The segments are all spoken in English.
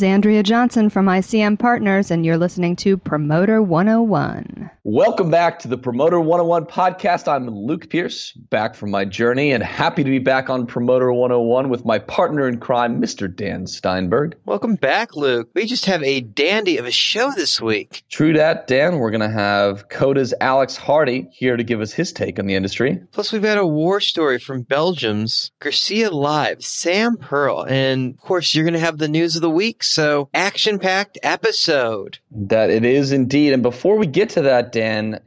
is Andrea Johnson from ICM Partners, and you're listening to Promoter 101. Welcome back to the Promoter 101 podcast. I'm Luke Pierce, back from my journey, and happy to be back on Promoter 101 with my partner in crime, Mr. Dan Steinberg. Welcome back, Luke. We just have a dandy of a show this week. True that, Dan. We're going to have Coda's Alex Hardee here to give us his take on the industry. Plus, we've got a war story from Belgium's Gracia Live, Sam Perl. And of course, you're going to have the news of the week. So, action packed episode. That it is indeed. And before we get to that, Dan,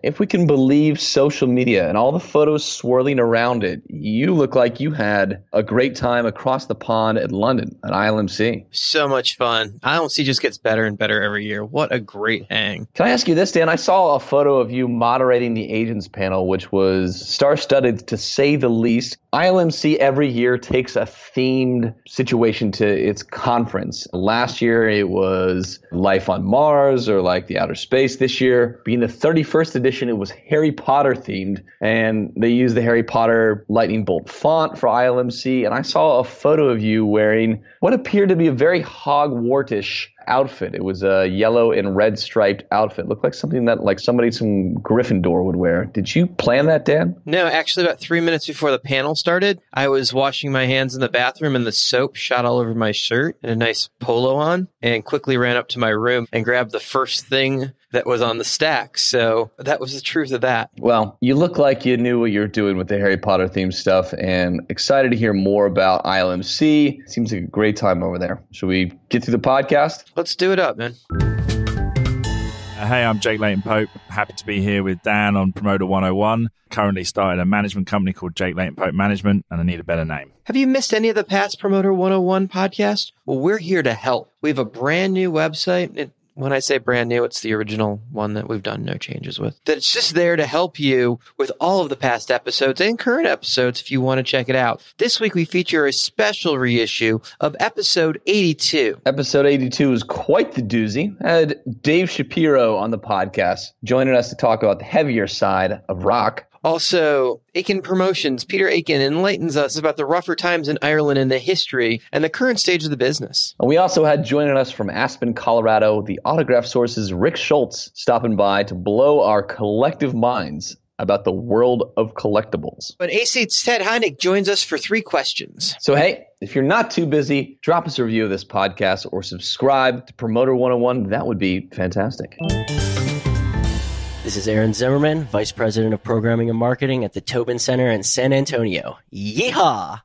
if we can believe social media and all the photos swirling around it, you look like you had a great time across the pond at London at ILMC. So much fun. ILMC just gets better and better every year. What a great hang. Can I ask you this, Dan? I saw a photo of you moderating the agents panel, which was star studded to say the least. ILMC every year takes a themed situation to its conference. Last year it was life on Mars or like the outer space. This year, being the 31st edition, it was Harry Potter themed. And they used the Harry Potter lightning bolt font for ILMC. And I saw a photo of you wearing what appeared to be a very Hogwartish outfit. It was a yellow and red striped outfit. Looked like something that like somebody from Gryffindor would wear. Did you plan that, Dan? No, actually, about three minutes before the panel started, I was washing my hands in the bathroom and the soap shot all over my shirt and a nice polo on, and quickly ran up to my room and grabbed the first thing that was on the stack. So that was the truth of that. Well, you look like you knew what you were doing with the Harry Potter themed stuff and excited to hear more about ILMC. Seems like a great time over there. Should we get through the podcast? Let's do it up, man. Uh, Hey, I'm Jake Layton Pope. Happy to be here with Dan on Promoter 101. Currently started a management company called Jake Layton Pope Management, and I need a better name. Have you missed any of the past Promoter 101 podcast? Well, we're here to help. We have a brand new website. It, when I say brand new, it's the original one that we've done no changes with. That it's just there to help you with all of the past episodes and current episodes if you want to check it out. This week we feature a special reissue of episode 82. Episode 82 is quite the doozy. I had Dave Shapiro on the podcast joining us to talk about the heavier side of rock. Also, Aiken Promotions, Peter Aiken enlightens us about the rougher times in Ireland and the history and the current stage of the business. And we also had joining us from Aspen, Colorado, the autograph source's Rick Schultz stopping by to blow our collective minds about the world of collectibles. But AC Ted Heineck joins us for three questions. So, hey, if you're not too busy, drop us a review of this podcast or subscribe to Promoter 101. That would be fantastic. This is Aaron Zimmerman, Vice President of Programming and Marketing at the Tobin Center in San Antonio. Yeehaw!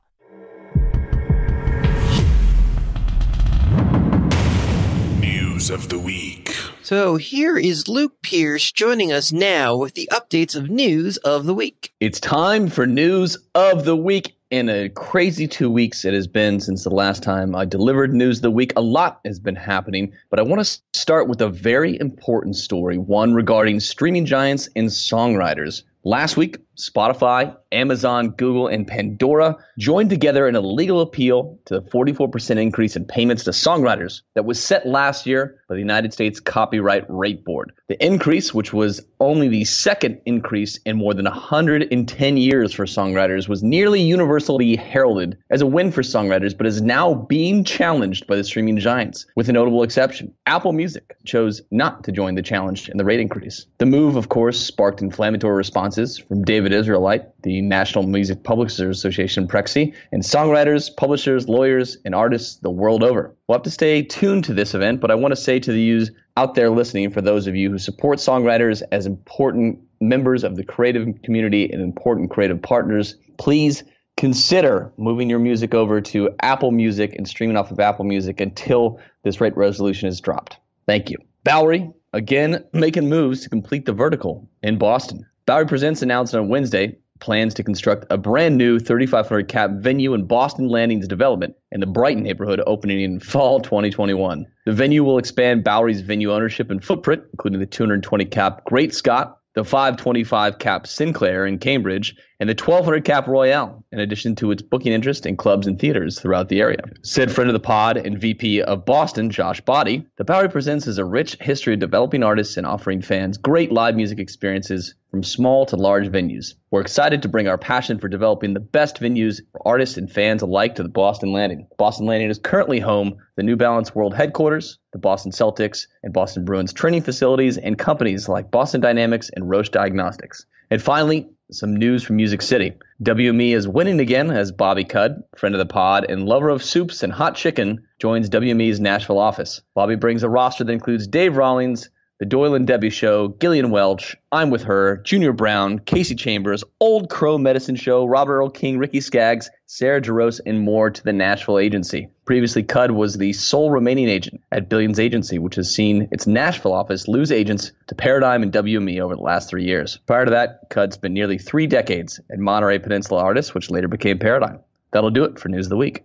News of the week. So here is Luke Pierce joining us now with the updates of news of the week. It's time for news of the week. In a crazy two weeks it has been since the last time I delivered news of the week. A lot has been happening, but I want to start with a very important story, one regarding streaming giants and songwriters. Last week, Spotify, Amazon, Google, and Pandora joined together in a legal appeal to the 44% increase in payments to songwriters that was set last year by the United States Copyright Rate Board. The increase, which was only the second increase in more than 110 years for songwriters, was nearly universally heralded as a win for songwriters, but is now being challenged by the streaming giants, with a notable exception. Apple Music chose not to join the challenge in the rate increase. The move, of course, sparked inflammatory responses from David Israelite, the National Music Publishers Association, Prexy, and songwriters, publishers, lawyers, and artists the world over. We'll have to stay tuned to this event, but I want to say to the yous out there listening, for those of you who support songwriters as important members of the creative community and important creative partners, please consider moving your music over to Apple Music and streaming off of Apple Music until this rate resolution is dropped. Thank you. Bowery, again, making moves to complete the vertical in Boston. Bowery Presents announced on Wednesday plans to construct a brand new 3,500 cap venue in Boston Landing's development in the Brighton neighborhood opening in fall 2021. The venue will expand Bowery's venue ownership and footprint, including the 220 cap Great Scott, the 525 cap Sinclair in Cambridge, and the 1200 cap Royale, in addition to its booking interest in clubs and theaters throughout the area. Said friend of the pod and VP of Boston, Josh Bhatti, the Bowery Presents is a rich history of developing artists and offering fans great live music experiences from small to large venues. We're excited to bring our passion for developing the best venues for artists and fans alike to the Boston Landing. Boston Landing is currently home to the New Balance World headquarters, the Boston Celtics and Boston Bruins training facilities, and companies like Boston Dynamics and Roche Diagnostics. And finally, some news from Music City. WME is winning again as Bobby Cudd, friend of the pod and lover of soups and hot chicken, joins WME's Nashville office. Bobby brings a roster that includes Dave Rawlings, The Doyle and Debbie Show, Gillian Welch, I'm With Her, Junior Brown, Kasey Chambers, Old Crow Medicine Show, Robert Earl Keen, Ricky Skaggs, Sarah Jarosz, and more to the Nashville agency. Previously, Cudd was the sole remaining agent at Billions Agency, which has seen its Nashville office lose agents to Paradigm and WME over the last three years. Prior to that, Cudd spent nearly three decades at Monterey Peninsula Artists, which later became Paradigm. That'll do it for News of the Week.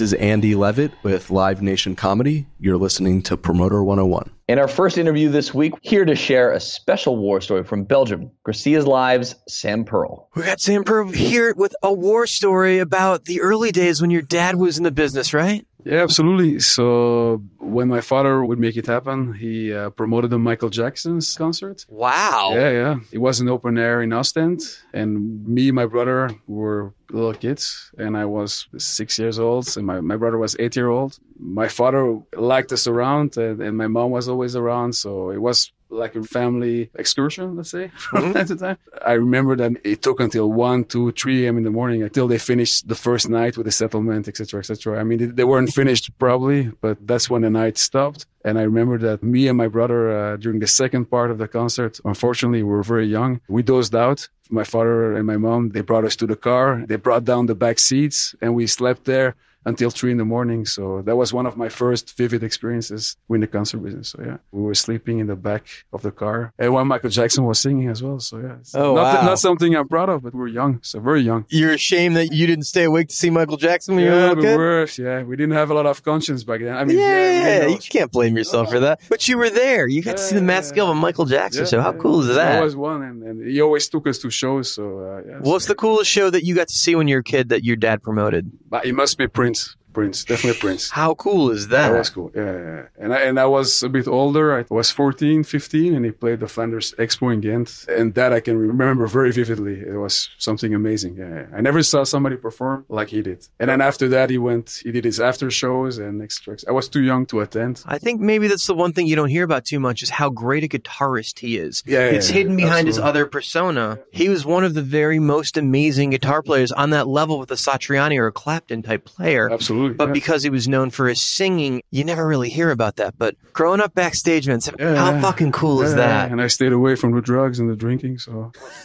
This is Andy Levitt with Live Nation Comedy. You're listening to Promoter 101. In our first interview this week, here to share a special war story from Belgium, Gracia's Lives, Sam Perl. We got Sam Perl here with a war story about the early days when your dad was in the business, right? Yeah, absolutely. So when my father would make it happen, he uh, promoted the Michael Jackson's concert. Wow. Yeah, yeah. It was an open air in Ostend, and me and my brother were little kids, and I was six years old, and my, my brother was eight year old. My father liked us around, and, and my mom was always around, so it was like a family excursion, let's say, from time to time. I remember that it took until 1, 2, 3 a.m. in the morning until they finished the first night with the settlement, etc., etc. I mean, they, they weren't finished probably, but that's when the night stopped. And I remember that me and my brother, uh, during the second part of the concert, unfortunately, we were very young. We dozed out. My father and my mom, they brought us to the car. They brought down the back seats and we slept there until three in the morning. So that was one of my first vivid experiences in the concert business. So yeah, we were sleeping in the back of the car, and while Michael Jackson was singing as well. So yeah, Oh, not, wow. not something I'm proud of, but we're young, so very young. You're ashamed that you didn't stay awake to see Michael Jackson when you were a yeah, little we kid? were. Yeah, we didn't have a lot of conscience back then. I mean, yeah, we didn't you can't blame yourself for that. But you were there. You got to see the mass scale of Michael Jackson. so how cool is that? That was one, and, and he always took us to shows. So uh, yeah, What's the coolest show that you got to see when you were a kid that your dad promoted? But it must be Prince. Prince, definitely Prince. How cool is that? That was cool. Yeah, yeah, yeah. And I, and I was a bit older. I was 14, 15, and he played the Flanders Expo in Ghent. And that I can remember very vividly. It was something amazing. Yeah, yeah. I never saw somebody perform like he did. And then after that, he went, he did his after shows and extras. I was too young to attend. I think maybe that's the one thing you don't hear about too much is how great a guitarist he is. Yeah, yeah, it's hidden behind his other persona. He was one of the very most amazing guitar players on that level with a Satriani or a Clapton type player. Absolutely. But yeah. because he was known for his singing, you never really hear about that. But growing up backstage, man, Yeah, how fucking cool is that? And I stayed away from the drugs and the drinking. So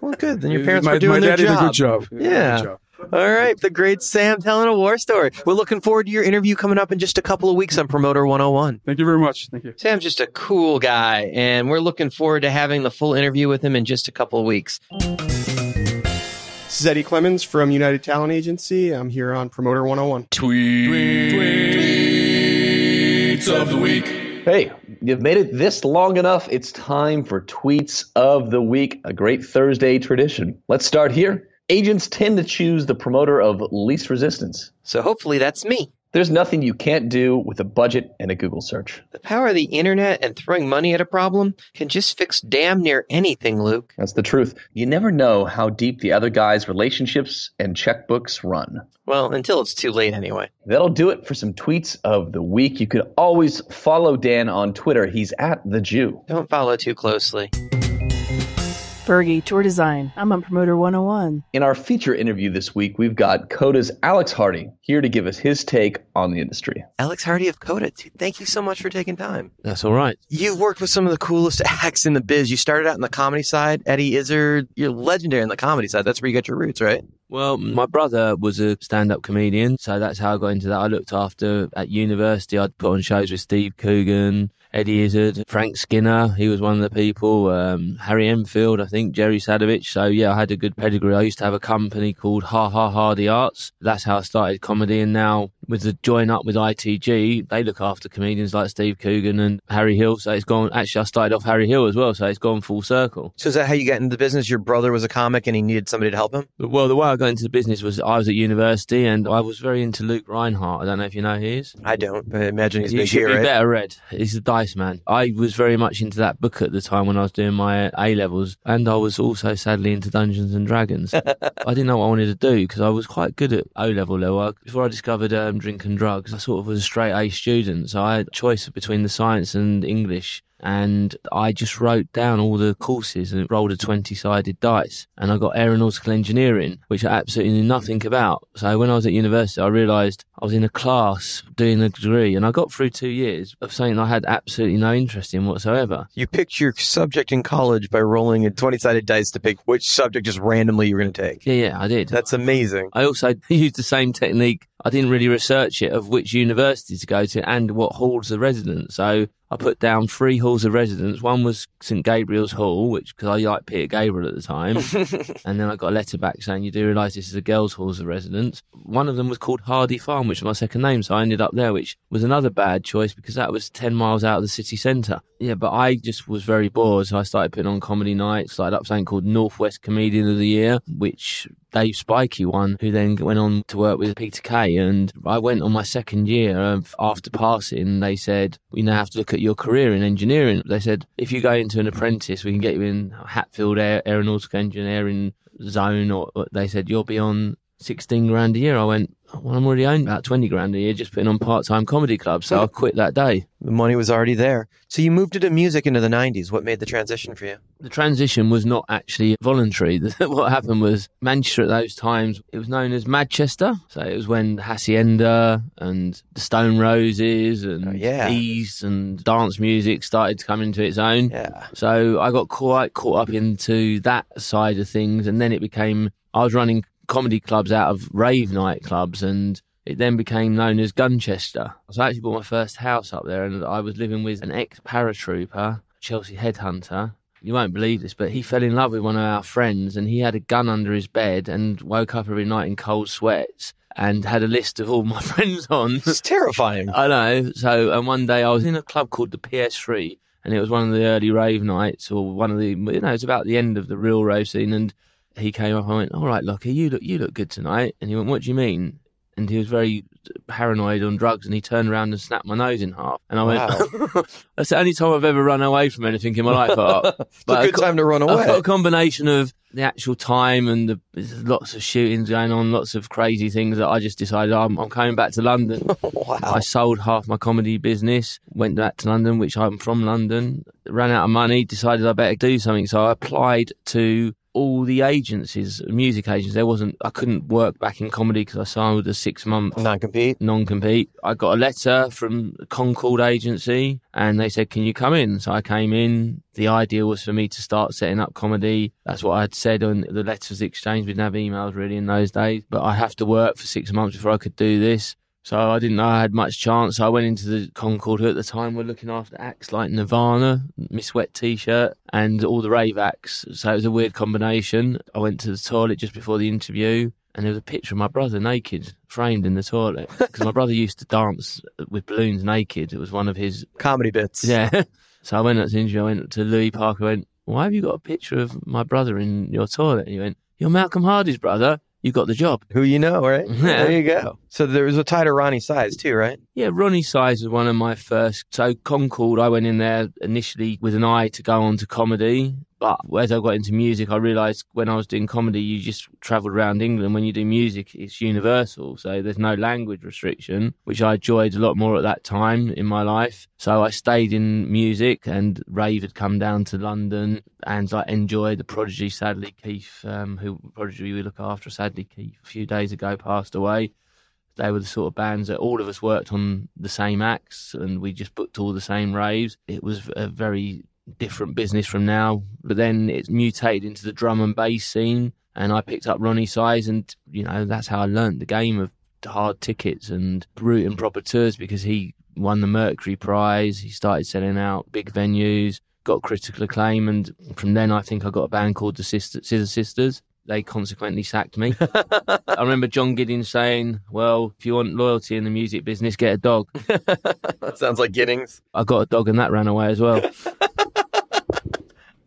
Well, good. Then your parents my, were doing their job. did a good job. Yeah. Good job. All right, the great Sam telling a war story. We're looking forward to your interview coming up in just a couple of weeks on Promoter 101. Thank you very much. Thank you. Sam's just a cool guy, and we're looking forward to having the full interview with him in just a couple of weeks. This is Eddie Clemens from United Talent Agency. I'm here on Promoter 101. Tweet. Tweets of the week. Hey, you've made it this long enough. It's time for Tweets of the Week, a great Thursday tradition. Let's start here. Agents tend to choose the promoter of least resistance. So hopefully that's me. There's nothing you can't do with a budget and a Google search. The power of the internet and throwing money at a problem can just fix damn near anything, Luke. That's the truth. You never know how deep the other guy's relationships and checkbooks run. Well, until it's too late anyway. That'll do it for some tweets of the week. You can always follow Dan on Twitter. He's at the Jew. Don't follow too closely. Fergie, Tour Design. I'm on Promoter 101. In our feature interview this week, we've got Coda's Alex Hardee here to give us his take on the industry. Alex Hardee of Coda, dude, thank you so much for taking time. That's all right. You've worked with some of the coolest acts in the biz. You started out in the comedy side. Eddie Izzard, you're legendary in the comedy side. That's where you got your roots, right? Well, my brother was a stand up comedian, so that's how I got into that. I looked after at university, I'd put on shows with Steve Coogan, Eddie Izzard, Frank Skinner, he was one of the people, um, Harry Enfield, I think, Jerry Sadowitz. So, yeah, I had a good pedigree. I used to have a company called Ha Ha Hardy Arts. That's how I started comedy. And now, with the join up with ITG, they look after comedians like Steve Coogan and Harry Hill. So it's gone, actually, I started off Harry Hill as well. So it's gone full circle. So is that how you got into the business? Your brother was a comic and he needed somebody to help him? Well, the way I got into the business was I was at university and I was very into Luke Rhinehart. I don't know if you know who he is. I don't, but I imagine he's big should here, be right? better read. He's a dice man. I was very much into that book at the time when I was doing my A levels, and I was also sadly into Dungeons and Dragons. I didn't know what I wanted to do because I was quite good at O level level. Before I discovered um, drink and drugs, I sort of was a straight A student, so I had a choice between the science and English. And I just wrote down all the courses and rolled a 20 sided dice. And I got aeronautical engineering, which I absolutely knew nothing about. So when I was at university, I realised I was in a class doing a degree and I got through two years of something I had absolutely no interest in whatsoever. You picked your subject in college by rolling a 20 sided dice to pick which subject just randomly you were going to take. Yeah, yeah, I did. That's amazing. I also used the same technique. I didn't really research it of which university to go to and what halls of residence. So I put down three halls of residence. One was St Gabriel's Hall, which because I liked Peter Gabriel at the time, and then I got a letter back saying you do realise this is a girls' halls of residence. One of them was called Hardy Farm, which was my second name, so I ended up there, which was another bad choice because that was ten miles out of the city centre. Yeah, but I just was very bored, so I started putting on comedy nights. Started up something called Northwest Comedian of the Year, which Dave Spikey one, who then went on to work with Peter Kay. And I went on my second year of, after passing. They said, you now have to look at your career in engineering. They said, if you go into an apprentice, we can get you in Hatfield Aer- Aeronautical Engineering Zone. Or they said, you'll be on 16 grand a year. I went, oh, well, I'm already on about 20 grand a year just putting on part time comedy clubs. So I quit that day. The money was already there. So you moved into music into the 90s. What made the transition for you? The transition was not actually voluntary. what happened was Manchester at those times, it was known as Manchester. So it was when Hacienda and the Stone Roses and Oh, yeah. Ease and dance music started to come into its own. Yeah. So I got quite caught up into that side of things. And then it became, I was running comedy clubs out of rave nightclubs and it then became known as Gunchester. So I actually bought my first house up there and I was living with an ex paratrooper, Chelsea headhunter. You won't believe this, but he fell in love with one of our friends and he had a gun under his bed and woke up every night in cold sweats and had a list of all my friends on. It's terrifying. I know. So, and one day I was in a club called the PS3, and it was one of the early rave nights, or one of the, you know, it's about the end of the real rave scene. And he came up. I went, "All right, Lockie, you look, you look good tonight." And he went, "What do you mean?" And he was very paranoid on drugs, and he turned around and snapped my nose in half. And I went, "That's the only time I've ever run away from anything in my life." But, It's a good co- time to run I've got away. a combination of the actual time and the lots of shootings going on, lots of crazy things that I just decided I'm, I'm coming back to London. wow. I sold half my comedy business, went back to London, which I'm from London, ran out of money, decided I better do something. So I applied to all the agencies, music agents. There wasn't, I couldn't work back in comedy because I signed with a six month non compete. Non compete. I got a letter from Concorde agency and they said, Can you come in? So I came in. The idea was for me to start setting up comedy. That's what I had said on the letters exchanged. We didn't have emails really in those days, but I have to work for six months before I could do this. So I didn't know I had much chance. So I went into the Concorde, who at the time were looking after acts like Nirvana, Miss Wet T-shirt, and all the rave acts. So it was a weird combination. I went to the toilet just before the interview, and there was a picture of my brother naked, framed in the toilet. Because my brother used to dance with balloons naked. It was one of his comedy bits. Yeah. So I went up to the interview. I went to Louis Parker. I went, "Why have you got a picture of my brother in your toilet?" And he went, "You're Malcolm Hardee's brother. You got the job." Who you know, right? There you go. So there was a tie to Roni Size too, right? Yeah, Roni Size was one of my first. So Concorde, I went in there initially with an eye to go on to comedy. But as I got into music, I realised when I was doing comedy, you just travelled around England. When you do music, it's universal. So there's no language restriction, which I enjoyed a lot more at that time in my life. So I stayed in music and Rave had come down to London and I enjoyed the Prodigy. Sadly, Keith, um, who Prodigy we look after, sadly, Keith a few days ago passed away they were the sort of bands that all of us worked on the same acts and we just booked all the same raves. It was a very different business from now. But then it's mutated into the drum and bass scene. and I picked up Roni Size, and you know that's how I learned the game of hard tickets and route and proper tours because he won the Mercury Prize. He started selling out big venues, got critical acclaim, and from then I think I got a band called the Sister, Scissor Sisters. They consequently sacked me. I remember John Giddings saying, "Well, if you want loyalty in the music business, get a dog." that sounds like Giddings. I got a dog, and that ran away as well.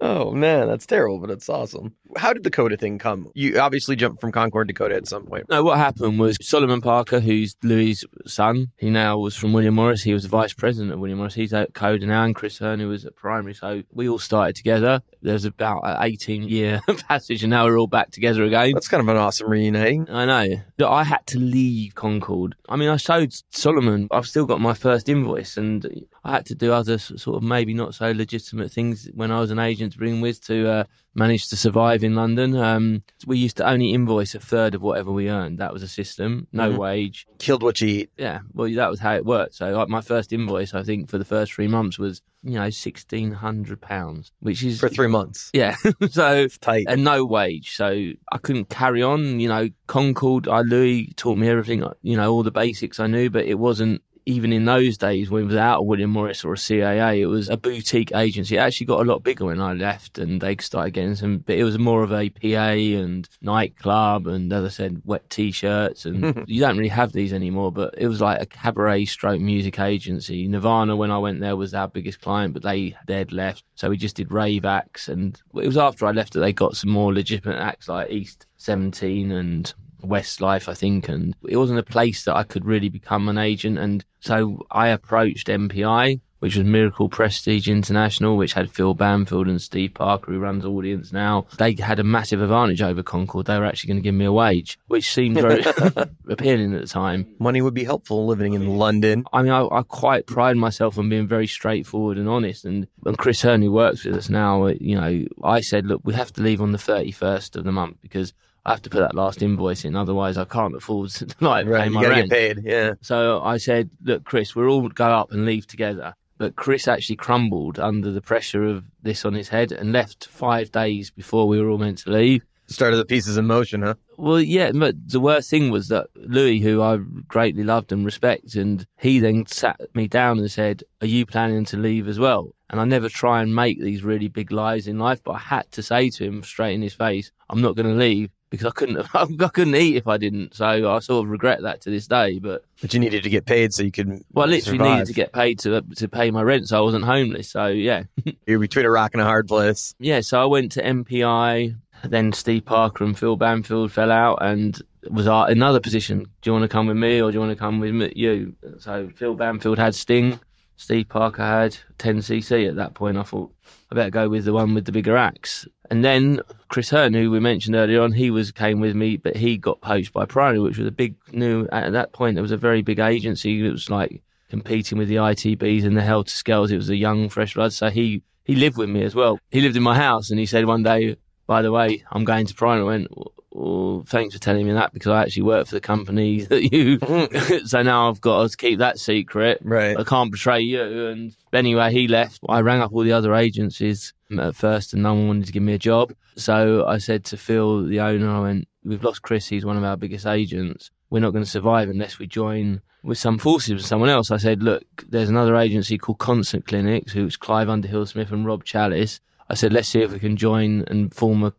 Oh man, that's terrible, but it's awesome. How did the Coda thing come? You obviously jumped from Concorde to Coda at some point. No, what happened was Solomon Parker, who's Louis' son, he now was from William Morris. He was the vice president of William Morris. He's at Coda now, and Chris Hearn, who was at primary. So we all started together. There's about an 18 year passage, and now we're all back together again. That's kind of an awesome reuniting. I know. I had to leave Concorde. I mean, I showed Solomon, I've still got my first invoice, and I had to do other sort of maybe not so legitimate things when I was an agent to bring with to uh, manage to survive in London. Um, we used to only invoice a third of whatever we earned. That was a system, no Mhm. wage. Killed what you eat. Yeah, well, that was how it worked. So, like, my first invoice, I think, for the first three months was, you know, sixteen hundred pounds, which is For three months. yeah. so tight. and no wage. So I couldn't carry on. You know, Concorde, I Louis taught me everything. You know, all the basics I knew, but it wasn't. Even in those days, when it was out of William Morris or a CAA, it was a boutique agency. It actually got a lot bigger when I left, and they started getting some. But it was more of a PA and nightclub, and as I said, wet t-shirts, and you don't really have these anymore. But it was like a cabaret stroke music agency. Nirvana, when I went there, was our biggest client, but they they'd left, so we just did rave acts. And it was after I left that they got some more legitimate acts like East Seventeen and Westlife, I think, and it wasn't a place that I could really become an agent. And so I approached MPI, which was Miracle Prestige International, which had Phil Banfield and Steve Parker, who runs Audience now. They had a massive advantage over Concorde. They were actually going to give me a wage, which seemed very appealing at the time. Money would be helpful living in London. I mean, I, I quite pride myself on being very straightforward and honest. And, and Chris Hearn, who works with us now, you know, I said, look, we have to leave on the 31st of the month because I have to put that last invoice in. Otherwise, I can't afford to like Right, pay you my gotta rent. paid. Yeah. So I said, look, Chris, we'll all go up and leave together. But Chris actually crumbled under the pressure of this on his head and left five days before we were all meant to leave. Started the pieces in motion, huh? Well, yeah, but the worst thing was that Louis, who I greatly loved and respect, and he then sat me down and said, Are you planning to leave as well? And I never try and make these really big lies in life, but I had to say to him straight in his face, I'm not going to leave because I couldn't, I couldn't eat if I didn't. So I sort of regret that to this day. But But you needed to get paid so you could. well, I literally survive. needed to get paid to to pay my rent, so I wasn't homeless. So yeah, You're between a rock and a hard place. yeah. So I went to MPI. Then Steve Parker and Phil Banfield fell out, and was another position. Do you want to come with me, or do you want to come with me, you? So Phil Banfield had Sting, Steve Parker had 10cc. At that point, I thought I better go with the one with the bigger axe. And then Chris Hearn, who we mentioned earlier on, he was came with me, but he got poached by Primary, which was a big new. At that point, there was a very big agency. It was like competing with the ITBs and the Helter Skells. It was a young, fresh blood. So he he lived with me as well. He lived in my house, and he said one day, "By the way, I'm going to Primary." I went, well, thanks for telling me that because I actually work for the company that you. Mm. so now I've got to keep that secret. Right. I can't betray you. And anyway, he left. I rang up all the other agencies at first, and no one wanted to give me a job. So I said to Phil, the owner, I went, "We've lost Chris. He's one of our biggest agents. We're not going to survive unless we join." With some forces with someone else, I said, "Look, there's another agency called Constant Clinics, who's Clive Underhill Smith and Rob Challice." I said, "Let's see if we can join and form a a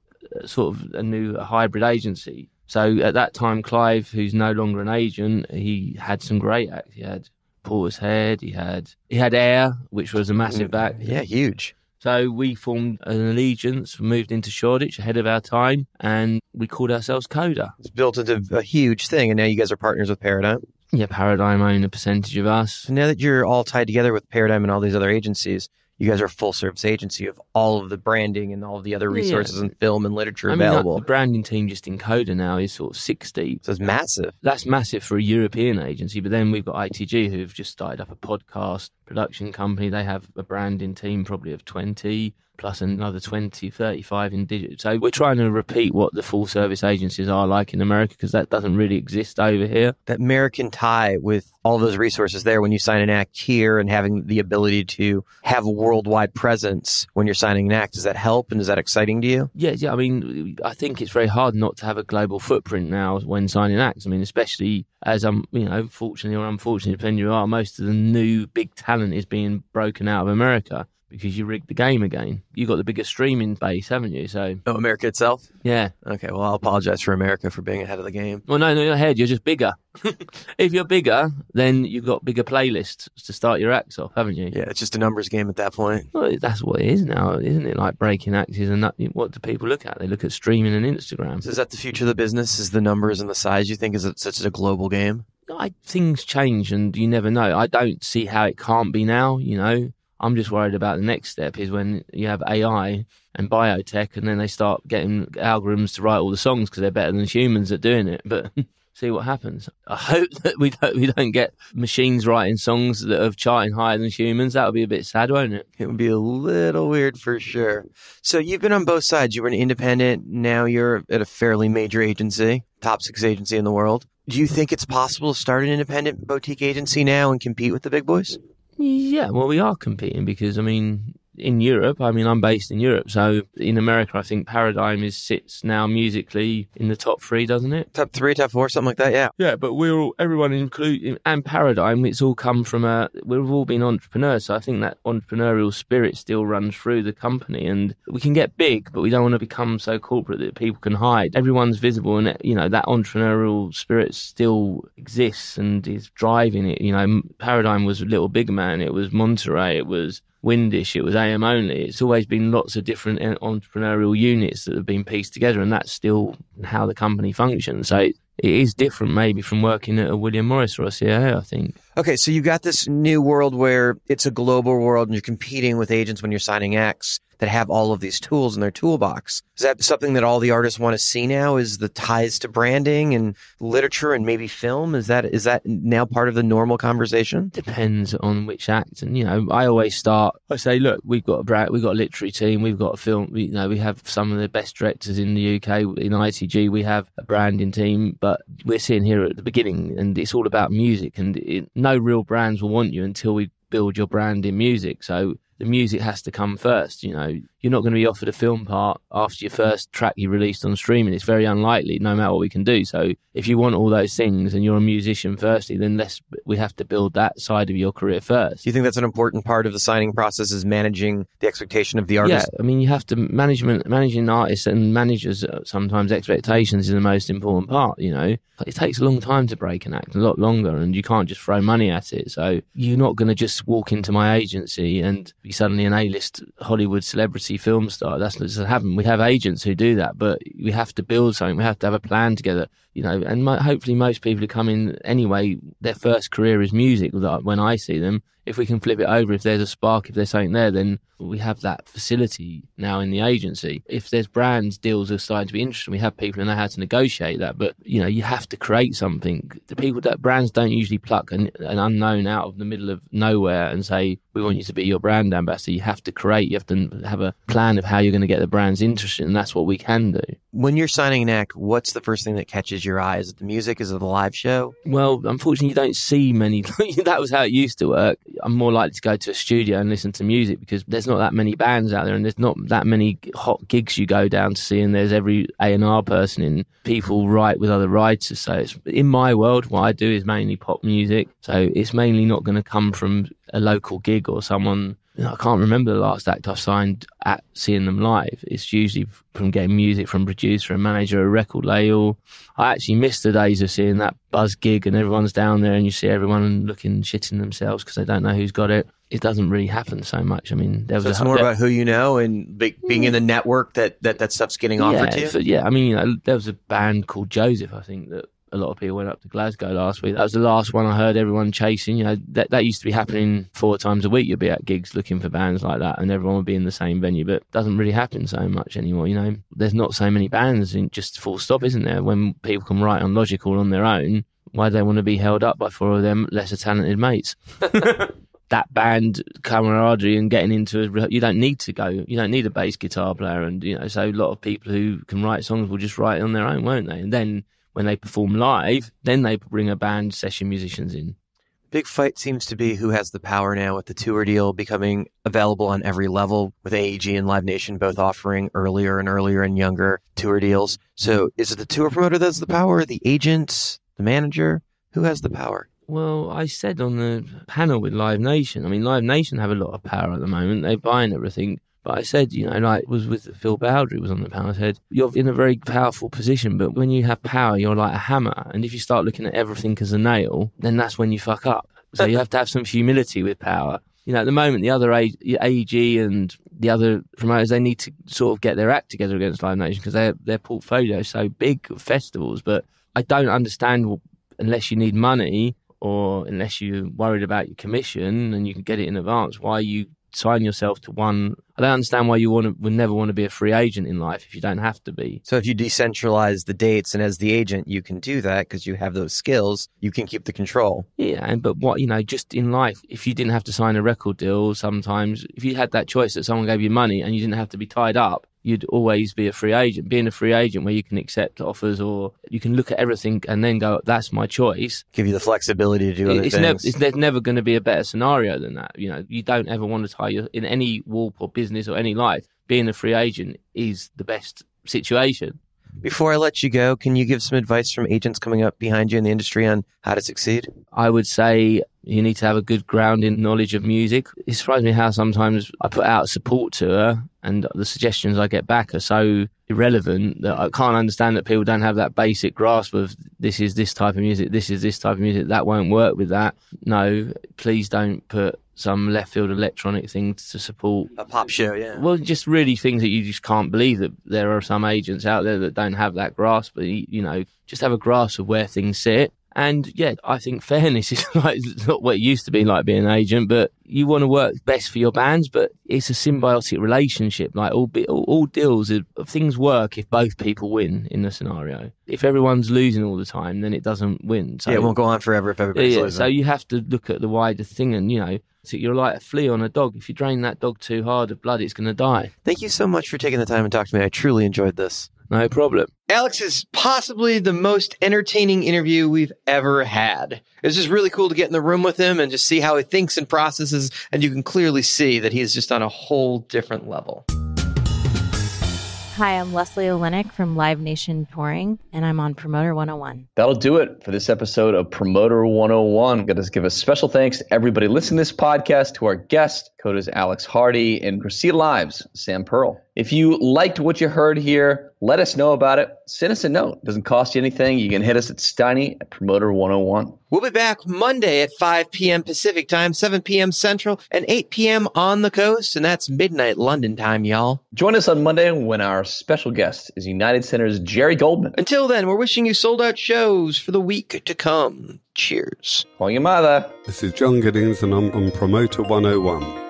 sort of a new hybrid agency. So at that time, Clive, who's no longer an agent, he had some great acts. He had Portishead, he had he had Air, which was a massive act. Yeah, huge. So we formed an allegiance, moved into Shoreditch ahead of our time, and we called ourselves Coda. It's built into a huge thing, and now you guys are partners with Paradigm. Yeah, Paradigm own a percentage of us. So now that you're all tied together with Paradigm and all these other agencies, you guys are a full service agency of all of the branding and all of the other Yeah. resources and film and literature I mean, like, available. the branding team just in Coda now is sort of 60. so it's massive. That's massive for a European agency. But then we've got ITG who've just started up a podcast production company. They have a branding team probably of 20. Plus another 20, 35 in digital. So we're trying to repeat what the full service agencies are like in America because that doesn't really exist over here. That American tie with all those resources there when you sign an act here and having the ability to have a worldwide presence when you're signing an act, does that help and is that exciting to you? Yeah, yeah. I mean, I think it's very hard not to have a global footprint now when signing acts. I mean, especially as I'm, you know, fortunately or unfortunately, depending on you are, most of the new big talent is being broken out of America because you rigged the game again. You got the biggest streaming base, haven't you? So Oh, America itself? yeah. Okay, well, I'll apologize for America for being ahead of the game. Well, no, no, you're ahead. You're just bigger. if you're bigger, then you've got bigger playlists to start your acts off, haven't you? Yeah, it's just a numbers game at that point. Well, that's what it is now, isn't it? Like breaking acts and nut- what do people look at? They look at streaming and Instagram. So is that the future of the business? Is the numbers and the size you think is it such a global game? I, things change and you never know. I don't see how it can't be now, you know. I'm just worried about the next step is when you have AI and biotech and then they start getting algorithms to write all the songs because they're better than humans at doing it. But see what happens. I hope that we don't, we don't get machines writing songs that are charting higher than humans. That would be a bit sad, won't it? It would be a little weird for sure. So you've been on both sides. You were an independent. Now you're at a fairly major agency, top six agency in the world. Do you think it's possible to start an independent boutique agency now and compete with the big boys? Yeah, well, we are competing because I mean, in Europe, I mean, I'm based in Europe, so in America, I think Paradigm is sits now musically in the top three, doesn't it? Top three, top four, something like that. Yeah. Yeah, but we're all everyone including and Paradigm. It's all come from a. We've all been entrepreneurs, so I think that entrepreneurial spirit still runs through the company, and we can get big, but we don't want to become so corporate that people can hide. Everyone's visible, and you know that entrepreneurial spirit still exists and is driving it. You know, Paradigm was a Little Big Man, it was Monterey, it was Windish, it was AM only. It's always been lots of different entrepreneurial units that have been pieced together, and that's still how the company functions. So it, is different, maybe, from working at a William Morris or a CIA, I think. Okay, so you've got this new world where it's a global world and you're competing with agents when you're signing acts that have all of these tools in their toolbox. Is that something that all the artists want to see now? Is the ties to branding and literature and maybe film? Is that is that now part of the normal conversation? Depends on which act, and you know, I always start. I say, look, we've got a brand, we've got a literary team, we've got a film. We, you know, we have some of the best directors in the UK in ITG. We have a branding team, but we're sitting here at the beginning, and it's all about music, and it, no real brands will want you until we build your brand in music. So the music has to come first. You know, you're not going to be offered a film part after your first track you released on streaming. It's very unlikely, no matter what we can do. So if you want all those things and you're a musician firstly, then let's we have to build that side of your career first. Do you think that's an important part of the signing process? Is managing the expectation of the artist? Yeah, I mean, you have to management managing artists and managers uh, sometimes expectations is the most important part. You know, it takes a long time to break an act, a lot longer, and you can't just throw money at it. So you're not going to just walk into my agency and be suddenly an A-list Hollywood celebrity film star. That's not doesn't happen. We have agents who do that, but we have to build something. We have to have a plan together. You know, and mo- hopefully most people who come in anyway, their first career is music. When I see them, if we can flip it over, if there's a spark, if there's something there, then we have that facility now in the agency. If there's brands deals are starting to be interesting, we have people who know how to negotiate that. But you know, you have to create something. The people that brands don't usually pluck an, an unknown out of the middle of nowhere and say, "We want you to be your brand ambassador." You have to create. You have to have a plan of how you're going to get the brands interested, and that's what we can do. When you're signing an act, what's the first thing that catches your eye? Is it the music? Is it the live show? Well, unfortunately, you don't see many. that was how it used to work. I'm more likely to go to a studio and listen to music because there's not that many bands out there, and there's not that many hot gigs you go down to see. And there's every A and R person in. People write with other writers, so it's in my world. What I do is mainly pop music, so it's mainly not going to come from a local gig or someone. I can't remember the last act I've signed at seeing them live. It's usually from getting music from producer and manager, a record label. I actually miss the days of seeing that buzz gig and everyone's down there and you see everyone looking shitting themselves because they don't know who's got it. It doesn't really happen so much. I mean, there was So it's a, more there- about who you know and be, being in the mm. network that, that that stuff's getting offered yeah, to you. so- yeah, I mean, you know, there was a band called Joseph, I think, that a lot of people went up to Glasgow last week. That was the last one I heard everyone chasing. You know, that that used to be happening four times a week. You'd be at gigs looking for bands like that, and everyone would be in the same venue. But it doesn't really happen so much anymore. You know, there's not so many bands in just full stop, isn't there? When people can write on Logical on their own, why do they want to be held up by four of them lesser talented mates? that band camaraderie and getting into a, you don't need to go you don't need a bass guitar player and you know so a lot of people who can write songs will just write it on their own won't they and then when they perform live then they bring a band session musicians in Big fight seems to be who has the power now with the tour deal becoming available on every level, with AEG and Live Nation both offering earlier and earlier and younger tour deals. So is it the tour promoter that's the power, the agent, the manager? Who has the power? Well, I said on the panel with Live Nation, I mean, Live Nation have a lot of power at the moment. They're buying everything. But I said, you know, like was with Phil Bowdery was on the panel. I said, you're in a very powerful position, but when you have power, you're like a hammer. And if you start looking at everything as a nail, then that's when you fuck up. So you have to have some humility with power. You know, at the moment, the other AEG and the other promoters, they need to sort of get their act together against Live Nation because their their portfolio is so big of festivals. But I don't understand unless you need money or unless you're worried about your commission and you can get it in advance, why you sign yourself to one. I don't understand why you want to would never want to be a free agent in life if you don't have to be. So if you decentralize the dates and as the agent you can do that because you have those skills, you can keep the control. Yeah, and but what you know, just in life, if you didn't have to sign a record deal, sometimes if you had that choice that someone gave you money and you didn't have to be tied up, you'd always be a free agent. Being a free agent where you can accept offers or you can look at everything and then go, that's my choice. Give you the flexibility to do other it's things. Never, it's, there's never going to be a better scenario than that. You know, you don't ever want to tie your, in any walk or business or any life, being a free agent is the best situation. Before I let you go, can you give some advice from agents coming up behind you in the industry on how to succeed? I would say you need to have a good grounding knowledge of music. It surprises me how sometimes I put out support to her and the suggestions I get back are so irrelevant that I can't understand that people don't have that basic grasp of this is this type of music, this is this type of music, that won't work with that. No, please don't put some left field electronic thing to support a pop show, yeah. Well, just really things that you just can't believe that there are some agents out there that don't have that grasp, but you know, just have a grasp of where things sit and yeah, I think fairness is like not what it used to be like being an agent, but you want to work best for your bands, but it's a symbiotic relationship. Like all all, all deals, things work if both people win in the scenario. If everyone's losing all the time, then it doesn't win. So, yeah, it won't go on forever if everybody's yeah, losing. So you have to look at the wider thing, and you know, so you're like a flea on a dog. If you drain that dog too hard of blood, it's going to die. Thank you so much for taking the time and talking to me. I truly enjoyed this. No problem. Alex is possibly the most entertaining interview we've ever had. It's just really cool to get in the room with him and just see how he thinks and processes. And you can clearly see that he's just on a whole different level. Hi, I'm Leslie Olenek from Live Nation Touring, and I'm on Promoter 101. That'll do it for this episode of Promoter 101. Got to give a special thanks to everybody listening to this podcast, to our guest, Coda's Alex Hardee, and Receipt Lives, Sam Perl. If you liked what you heard here, let us know about it. Send us a note. It doesn't cost you anything. You can hit us at Steiny at Promoter 101. We'll be back Monday at 5 p.m. Pacific time, 7 p.m. Central, and 8 p.m. on the coast. And that's midnight London time, y'all. Join us on Monday when our special guest is United Center's Jerry Goldman. Until then, we're wishing you sold out shows for the week to come. Cheers. Call your mother. This is John Giddings, and I'm on Promoter 101.